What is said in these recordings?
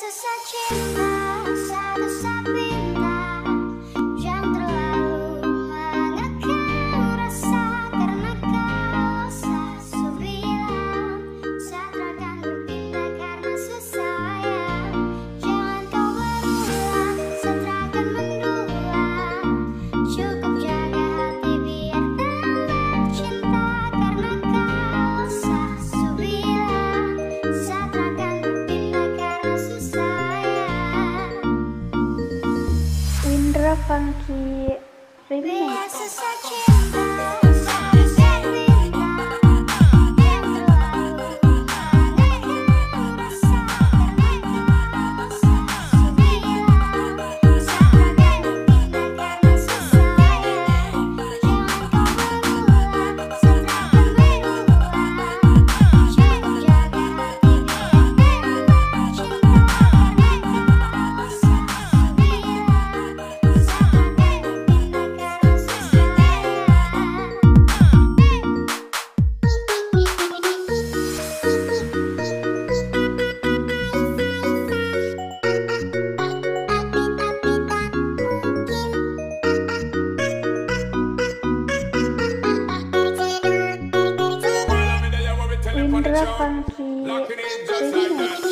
This is such a บา随便你ไ Andhra country.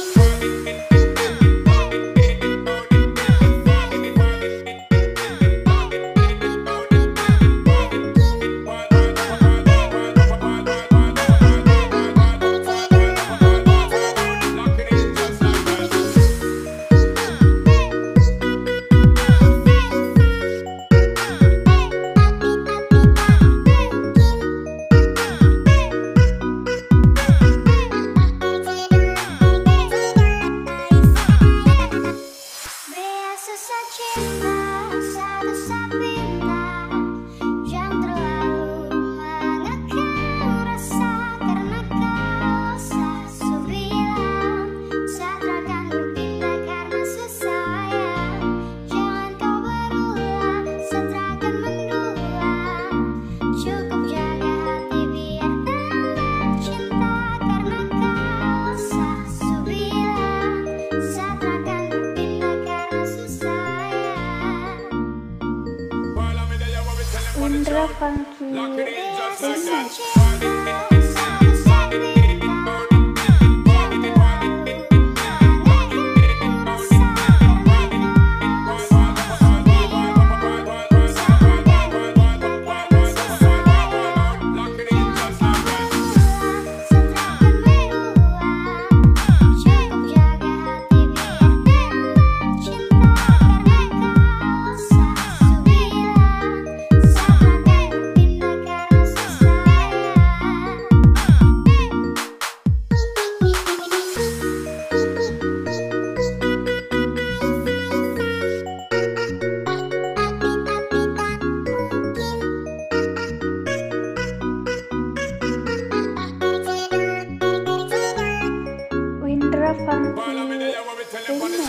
Windra Funky.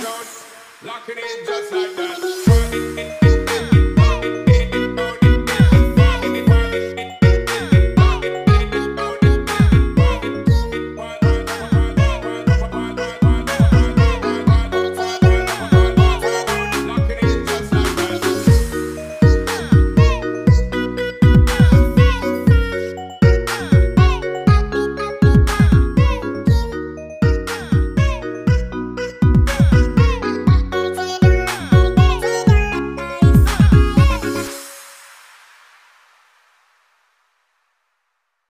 Lock locking in just like that.